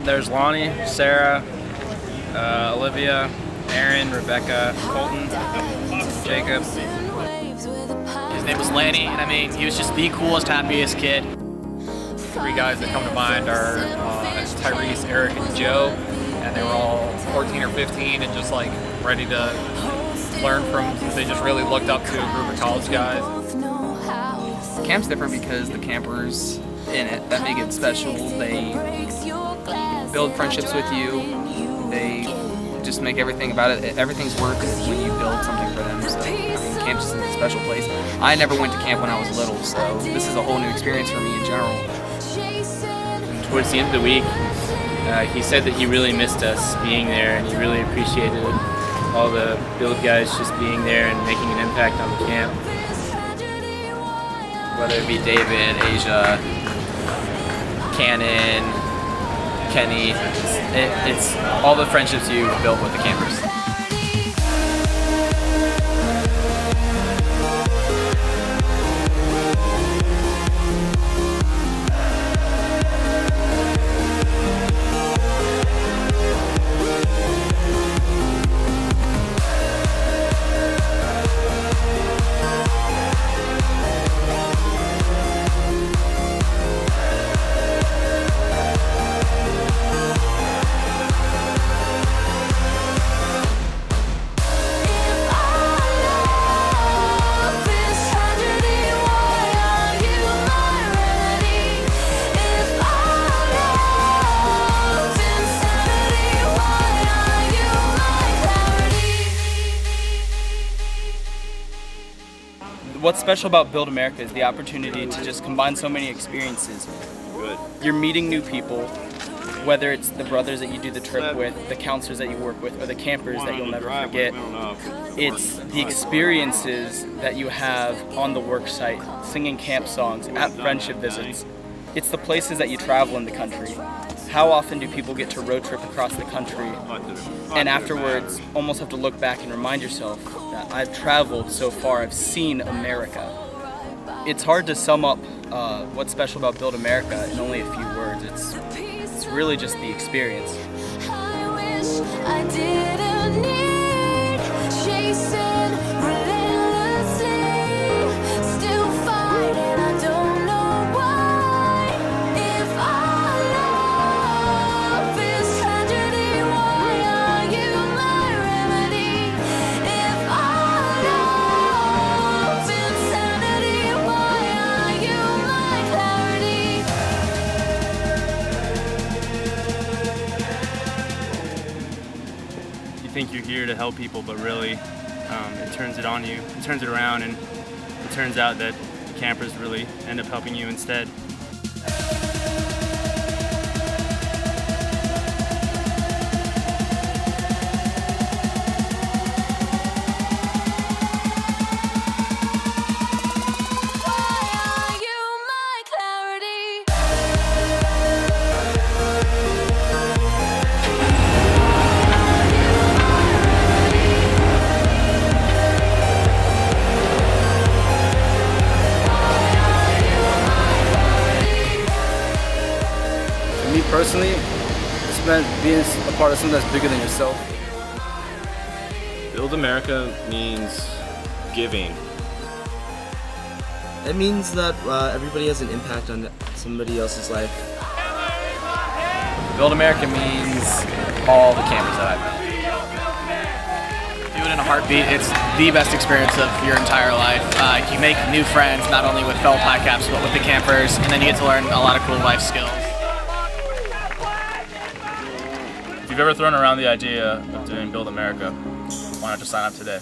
There's Lonnie, Sarah, uh, Olivia, Aaron, Rebecca, Colton, Jacob. His name was Lanny, and I mean, he was just the coolest, happiest kid. Three guys that come to mind are uh, Tyrese, Eric, and Joe, and they were all 14 or 15 and just like ready to learn from, they just really looked up to a group of college guys. Camp's different because the campers in it that make it special. They build friendships with you. They just make everything about it. Everything's worth it when you build something for them. So I mean, camp's just a special place. I never went to camp when I was little, so this is a whole new experience for me in general. Towards the end of the week, uh, he said that he really missed us being there, and he really appreciated all the build guys just being there and making an impact on the camp. Whether it be David, Asia, Cannon, Kenny, it, it's all the friendships you built with the campers. What's special about Build America is the opportunity to just combine so many experiences. Good. You're meeting new people, whether it's the brothers that you do the trip with, the counselors that you work with, or the campers that you'll never forget. It's the experiences that you have on the work site, singing camp songs, at friendship visits. It's the places that you travel in the country. How often do people get to road trip across the country and afterwards almost have to look back and remind yourself that I've traveled so far, I've seen America. It's hard to sum up uh, what's special about Build America in only a few words. It's, it's really just the experience. You think you're here to help people, but really um, it turns it on you, it turns it around, and it turns out that the campers really end up helping you instead. Personally, it's meant being a part of something that's bigger than yourself. Build America means giving. It means that uh, everybody has an impact on somebody else's life. Build America means all the campers that I've met. Do it in a heartbeat. It's the best experience of your entire life. Uh, you make new friends, not only with fellow Pi Kapps, but with the campers, and then you get to learn a lot of cool life skills. If you've ever thrown around the idea of doing Build America, why not just sign up today?